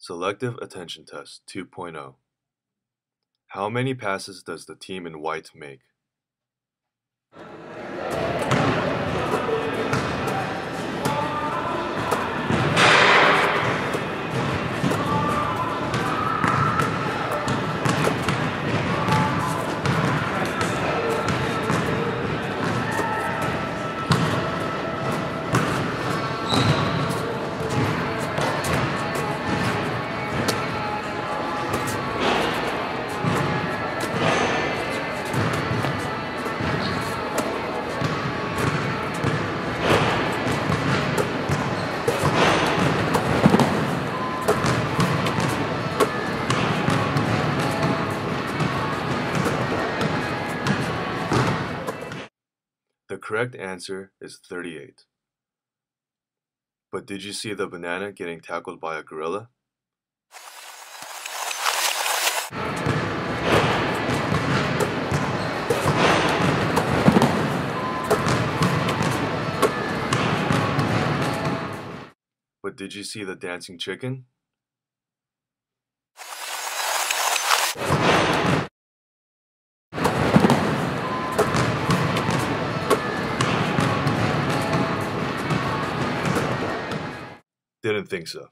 Selective Attention Test 2.0 How many passes does the team in white make? The correct answer is 38. But did you see the banana getting tackled by a gorilla? But did you see the dancing chicken? Didn't think so.